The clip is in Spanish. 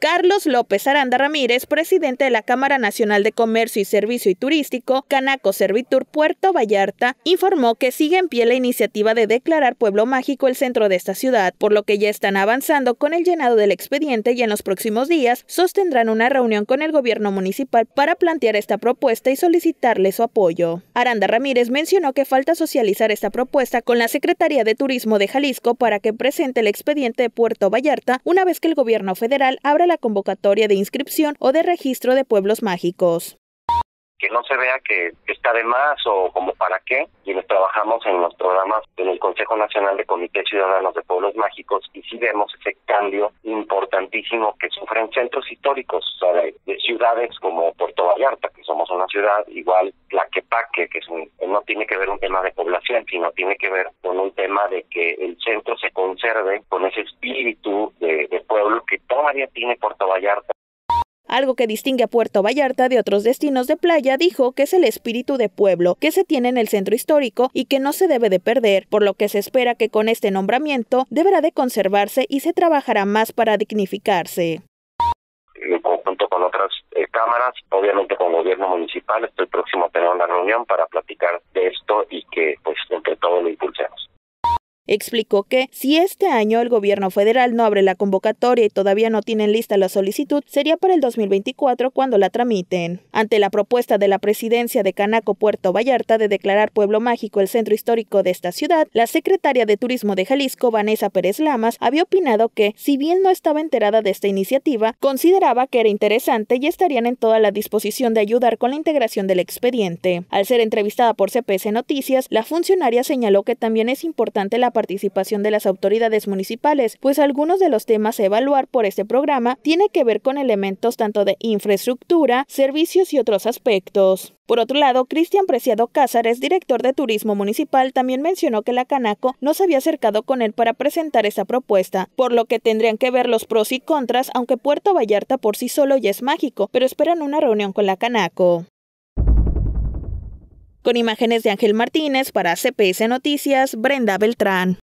Carlos López Aranda Ramírez, presidente de la Cámara Nacional de Comercio y Servicio y Turístico, Canaco Servitur Puerto Vallarta, informó que sigue en pie la iniciativa de declarar pueblo mágico el centro de esta ciudad, por lo que ya están avanzando con el llenado del expediente y en los próximos días sostendrán una reunión con el gobierno municipal para plantear esta propuesta y solicitarle su apoyo. Aranda Ramírez mencionó que falta socializar esta propuesta con la Secretaría de Turismo de Jalisco para que presente el expediente de Puerto Vallarta una vez que el gobierno federal abra la convocatoria de inscripción o de registro de pueblos mágicos que no se vea que está de más o como para qué. Quienes trabajamos en los programas en el Consejo Nacional de Comités Ciudadanos de Pueblos Mágicos y sí vemos ese cambio importantísimo que sufren centros históricos de, ciudades como Puerto Vallarta, que somos una ciudad, igual Tlaquepaque, que es no tiene que ver un tema de población, sino tiene que ver con un tema de que el centro se conserve con ese espíritu de, de tiene Puerto Vallarta algo que distingue a Puerto Vallarta de otros destinos de playa, dijo que es el espíritu de pueblo que se tiene en el centro histórico y que no se debe de perder, por lo que se espera que con este nombramiento deberá de conservarse y se trabajará más para dignificarse. En conjunto con otras eh, cámaras, obviamente con gobierno municipal, estoy próximo a tener una reunión para platicar de esto y que pues entre todos lo impulsemos. Explicó que si este año el gobierno federal no abre la convocatoria y todavía no tienen lista la solicitud, sería para el 2024 cuando la tramiten. Ante la propuesta de la presidencia de Canaco Puerto Vallarta de declarar pueblo mágico el centro histórico de esta ciudad, la secretaria de Turismo de Jalisco, Vanessa Pérez Lamas, había opinado que, si bien no estaba enterada de esta iniciativa, consideraba que era interesante y estarían en toda la disposición de ayudar con la integración del expediente. Al ser entrevistada por CPS Noticias, la funcionaria señaló que también es importante la participación de las autoridades municipales, pues algunos de los temas a evaluar por este programa tiene que ver con elementos tanto de infraestructura, servicios y otros aspectos. Por otro lado, Cristian Preciado Cázares, director de Turismo Municipal, también mencionó que la Canaco no se había acercado con él para presentar esa propuesta, por lo que tendrían que ver los pros y contras, aunque Puerto Vallarta por sí solo ya es mágico, pero esperan una reunión con la Canaco. Con imágenes de Ángel Martínez para CPS Noticias, Brenda Beltrán.